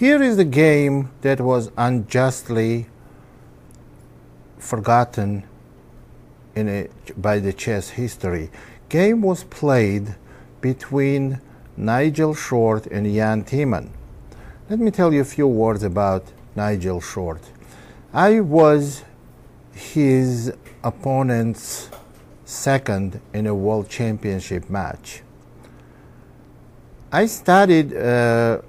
Here is the game that was unjustly forgotten in by the chess history. Game was played between Nigel Short and Jan Timman. Let me tell you a few words about Nigel Short. I was his opponent's second in a world championship match. I studied, uh,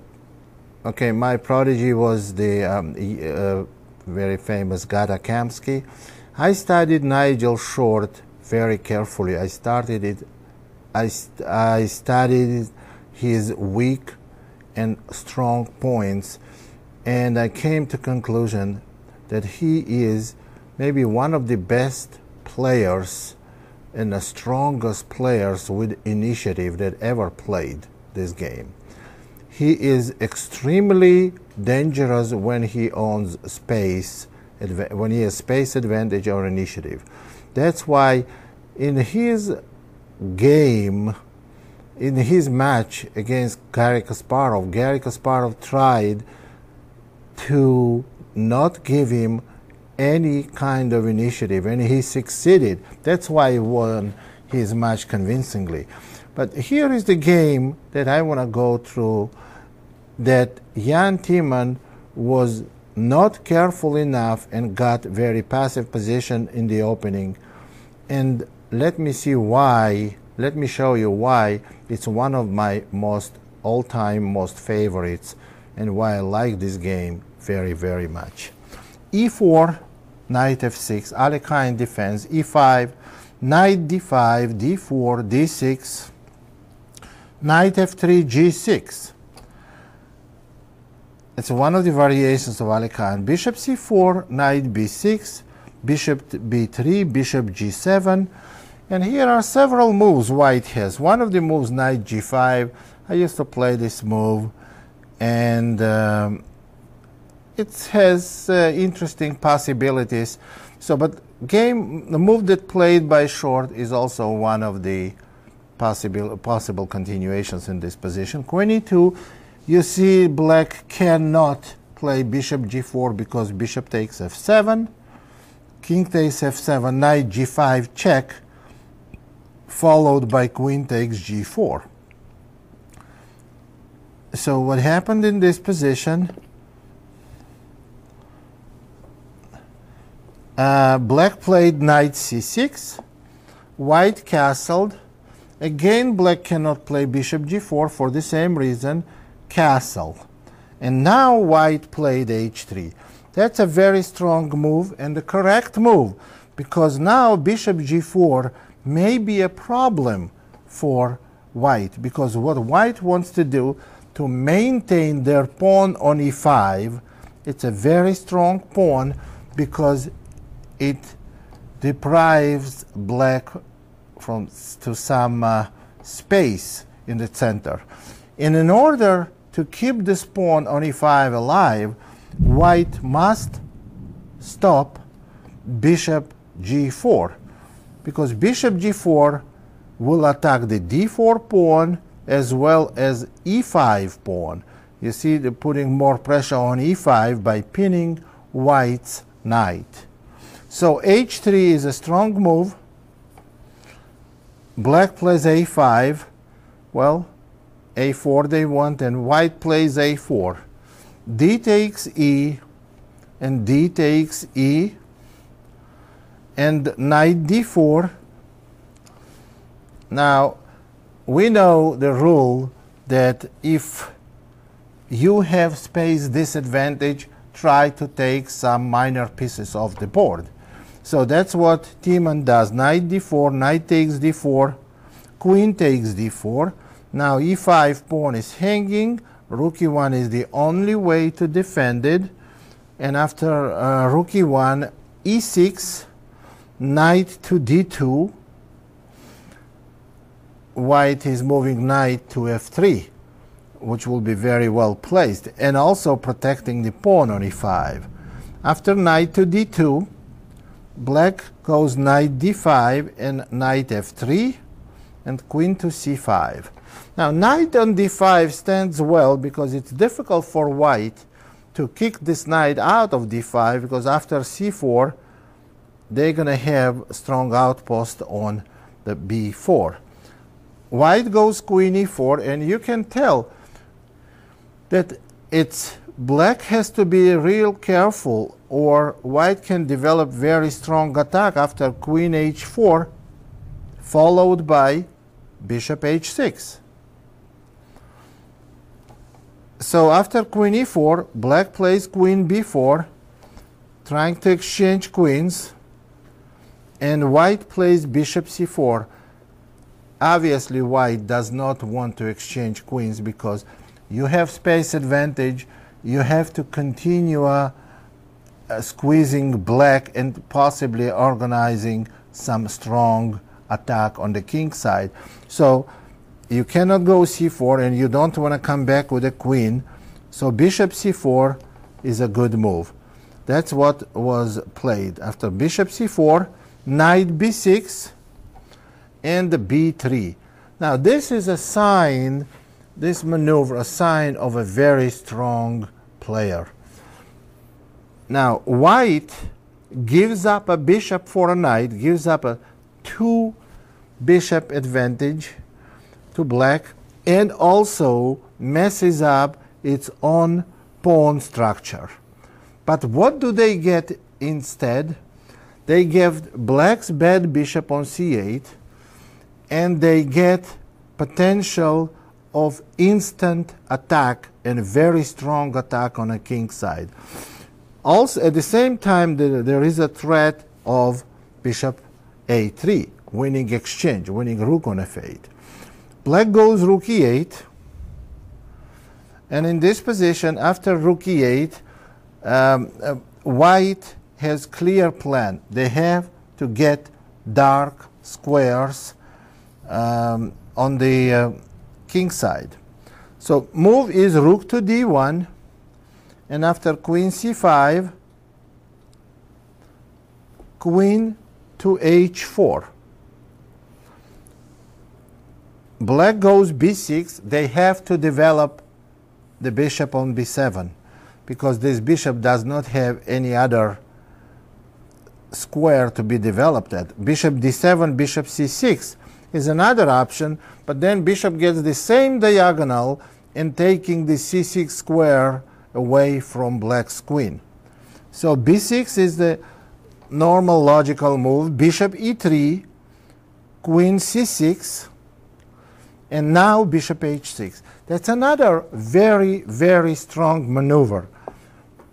okay, my prodigy was the um, uh, very famous Gata Kamsky. I studied Nigel Short very carefully. I started it, I, st- I studied his weak and strong points, and I came to conclusion that he is maybe one of the best players and the strongest players with initiative that ever played this game. He is extremely dangerous when he owns space, when he has space advantage or initiative. That's why in his game, in his match against Garry Kasparov, Garry Kasparov tried to not give him any kind of initiative, and he succeeded. That's why he won his match convincingly. But here is the game that I want to go through that Jan Timman was not careful enough and got very passive position in the opening. And let me see why, let me show you why it's one of my most all-time most favorites and why I like this game very, very much. e4, knight f6, Alekhine defense, e5, knight d5, d4, d6, knight f3, g6. It's one of the variations of Alekhine. Bishop c4, knight b6, bishop b3, bishop g7. And here are several moves white has. One of the moves, knight g5. I used to play this move. And um, it has uh, interesting possibilities. So, but game, the move that played by Short is also one of the possible possible continuations in this position. Queen e2, you see black cannot play bishop g4 because bishop takes f7, king takes f7, knight g5 check, followed by queen takes g4. So what happened in this position Uh, black played knight c6, white castled. Again, black cannot play bishop g4 for the same reason, castle. And now white played h3. That's a very strong move and the correct move because now bishop g4 may be a problem for white because what white wants to do to maintain their pawn on e5, it's a very strong pawn because it deprives black from to some uh, space in the center. And in order to keep this pawn on e5 alive, white must stop bishop g4 because bishop g4 will attack the d4 pawn as well as e5 pawn. You see, they're putting more pressure on e5 by pinning white's knight. So h3 is a strong move. Black plays a5. Well, a4 they want, and white plays a4. d takes e, and d takes e, and knight d4. Now, we know the rule that if you have space disadvantage, try to take some minor pieces off the board. So that's what Timman does. Knight d4, knight takes d4, queen takes d4. Now e5 pawn is hanging. Rook e1 is the only way to defend it. And after uh, rook e1, e6, knight to d2. White is moving knight to f3, which will be very well placed, and also protecting the pawn on e5. After knight to d2, black goes knight d5 and knight f3 and queen to c5. Now, knight on d5 stands well because it's difficult for white to kick this knight out of d5 because after c4, they're going to have a strong outpost on the b4. White goes queen e4, and you can tell that it's black has to be real careful or white can develop very strong attack after queen h4 followed by bishop h6 so after queen e4 black plays queen b4 trying to exchange queens and white plays bishop c4 obviously white does not want to exchange queens because you have space advantage. You have to continue uh, uh, squeezing black and possibly organizing some strong attack on the king side. So you cannot go c4 and you don't want to come back with a queen. So bishop c4 is a good move. That's what was played. After bishop c4 knight b6 and b3 now this is a sign this maneuver a sign of a very strong player. Now white gives up a bishop for a knight gives up a two bishop advantage to black and also messes up its own pawn structure. But what do they get instead? They give black's bad bishop on c8 and they get potential of instant attack and very strong attack on a king side. Also, at the same time, there is a threat of bishop a3, winning exchange, winning rook on f8. Black goes rook e8. And in this position, after rook e8, um, uh, white has clear plan. They have to get dark squares um, on the uh, king side. So move is rook to d1, and after queen c5, queen to h4 black goes b6, they have to develop the bishop on b7 because this bishop does not have any other square to be developed at. Bishop d7, bishop c6 is another option, but then bishop gets the same diagonal and taking the c6 square away from black's queen. So b6 is the normal logical move. Bishop e3, queen c6, and now bishop h6. That's another very, very strong maneuver.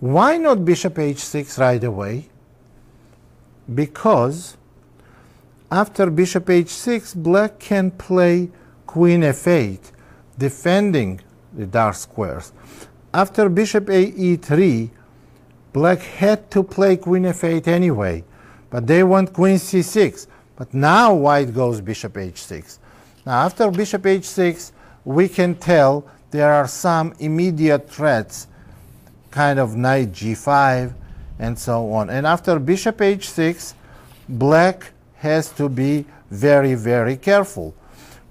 Why not bishop h6 right away? Because after bishop h6, black can play queen f8, defending the dark squares. After bishop a e3, black had to play queen f8 anyway, but they want queen c6. But now white goes bishop h6. Now, after bishop h6, we can tell there are some immediate threats, kind of knight g5 and so on. And after bishop h6, black has to be very, very careful.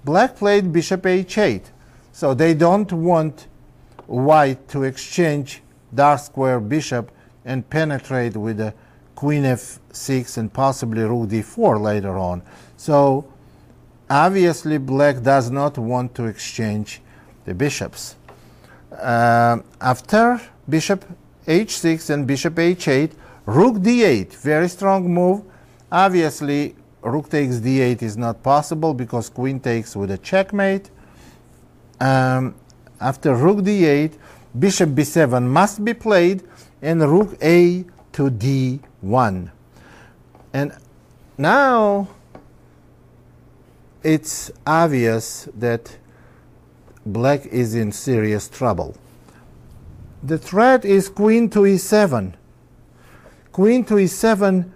Black played bishop h8, so they don't want white to exchange dark square bishop and penetrate with the queen f6 and possibly rook d4 later on. So Obviously, black does not want to exchange the bishops. Uh, after bishop h6 and bishop h8, rook d8, very strong move. Obviously, rook takes d8 is not possible because queen takes with a checkmate. Um, after rook d8, bishop b7 must be played, and rook a to d1. And now it's obvious that black is in serious trouble. The threat is queen to e7. Queen to e7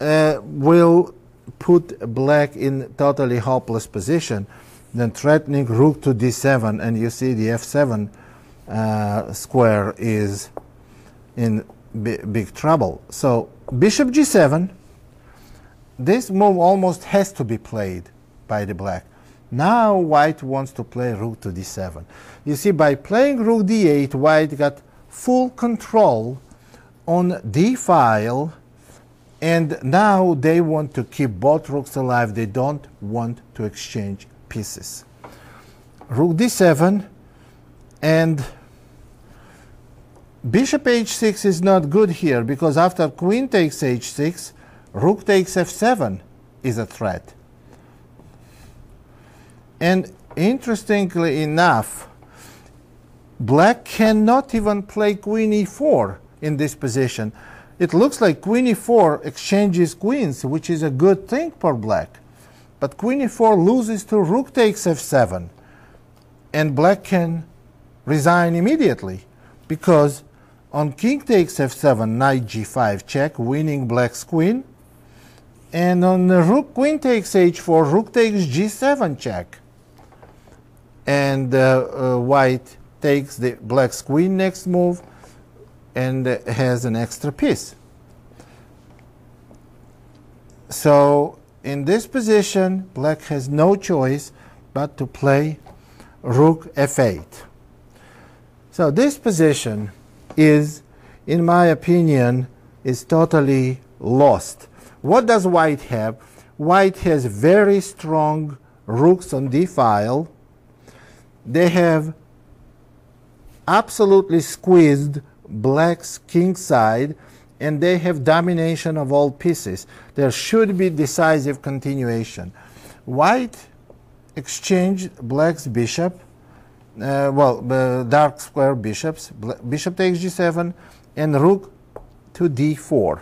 uh, will put black in totally hopeless position, then threatening rook to d7, and you see the f7 uh, square is in big trouble. So bishop g7 this move almost has to be played by the black Now white wants to play rook to d7. You see, by playing rook d8, white got full control on d file, and now they want to keep both rooks alive. They don't want to exchange pieces. Rook d7, and bishop h6 is not good here because after queen takes h6, rook takes f7 is a threat. And interestingly enough, black cannot even play queen e4 in this position. It looks like queen e4 exchanges queens, which is a good thing for black. But queen e4 loses to rook takes f7. And black can resign immediately because on king takes f7, knight g5 check, winning black's queen. And on the rook queen takes h4, rook takes g7 check. And uh, uh, white takes the black's queen next move and uh, has an extra piece. So in this position, black has no choice but to play rook f8. So this position is, in my opinion, is totally lost. What does white have? White has very strong rooks on d file. They have absolutely squeezed black's king side and they have domination of all pieces. There should be decisive continuation. White exchanged black's bishop, uh, well, uh, dark square bishops, bishop takes g7 and rook to d4.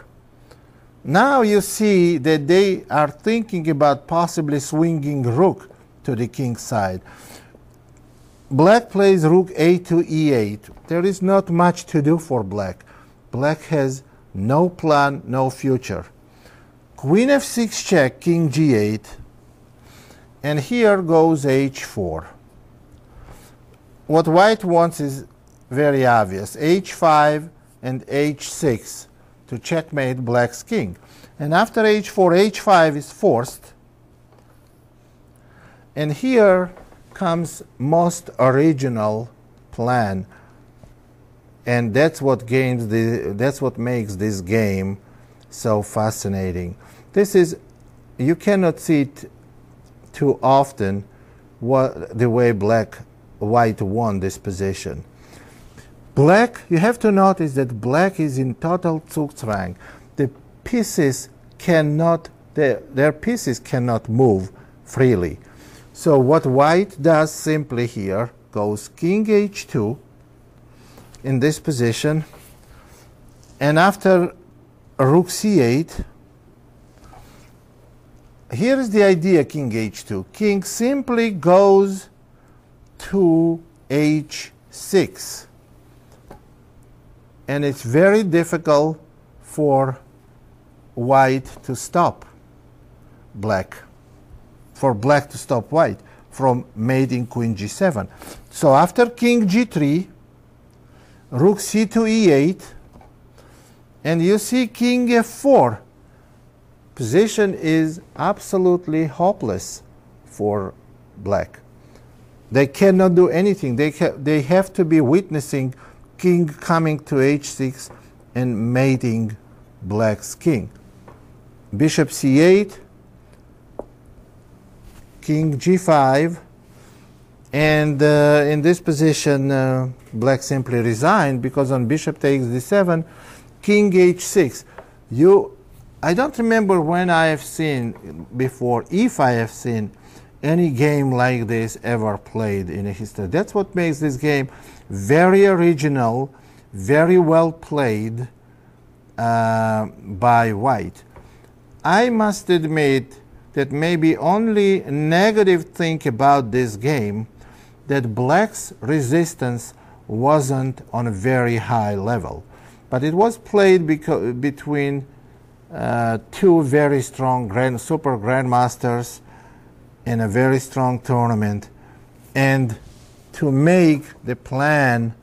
Now you see that they are thinking about possibly swinging rook to the king side. Black plays rook a to e8. There is not much to do for black. Black has no plan, no future. Queen f6 check, king g8. And here goes h4. What white wants is very obvious. h5 and h6 to checkmate black's king. And after h4, h5 is forced. And here comes most original plan. And that's what games the, that's what makes this game so fascinating. This is you cannot see it too often what the way black white won this position. Black, you have to notice that black is in total Zugzwang. The pieces cannot, their, their pieces cannot move freely. So what white does simply here goes king h2 in this position and after rook c8 here is the idea king h2 king simply goes to h6 and it's very difficult for white to stop black, for black to stop white from mating queen g7. So after king g3, rook c2 e8, and you see king f4. Position is absolutely hopeless for black. They cannot do anything. They, they have to be witnessing king coming to h6 and mating black's king. Bishop c8, king g5, and uh, in this position, uh, black simply resigned because on bishop takes d7, king h6. You, I don't remember when I have seen before, if I have seen any game like this ever played in history. That's what makes this game very original, very well played uh, by White. I must admit that maybe only negative thing about this game that Black's resistance wasn't on a very high level. But it was played between uh, two very strong grand, super grandmasters in a very strong tournament and to make the plan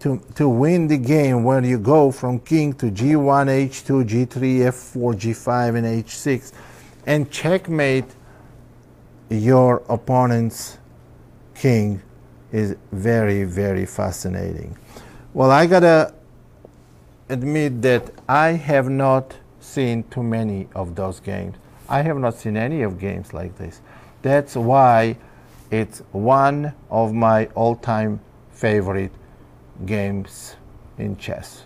to, to win the game where you go from king to g1, h2, g3, f4, g5, and h6 and checkmate your opponent's king is very, very fascinating. Well, I gotta admit that I have not seen too many of those games. I have not seen any of games like this. That's why it's one of my all-time favorite games in chess.